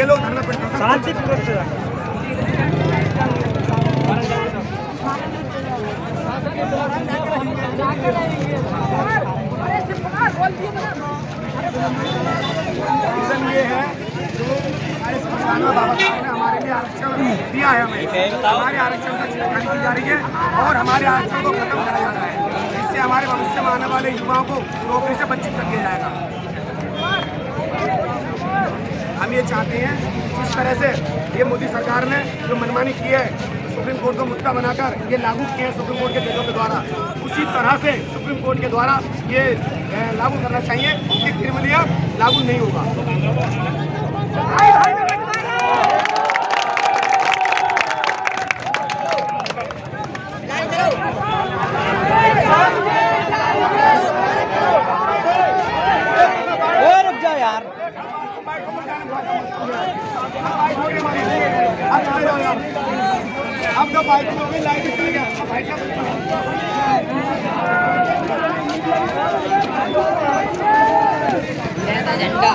ये लोग धरना प्रदर्शन रीजन ये है बाबा साहब ने हमारे लिए आरक्षण दिया है हमें। हमारे आरक्षण का छेड़खानी की जा रही है और हमारे आरक्षण को खत्म करा जा रहा है। इससे हमारे भविष्य में आने वाले युवाओं को नौकरी से वंचित कर दिया जाएगा। हम ये चाहते हैं जिस तरह से ये मोदी सरकार ने जो मनमानी की है सुप्रीम कोर्ट को मुद्दा बनाकर ये लागू किए हैं सुप्रीम कोर्ट के जजों के द्वारा, उसी तरह से सुप्रीम कोर्ट के द्वारा ये लागू करना चाहिए कि क्रिमिनल लागू नहीं होगा। झंडा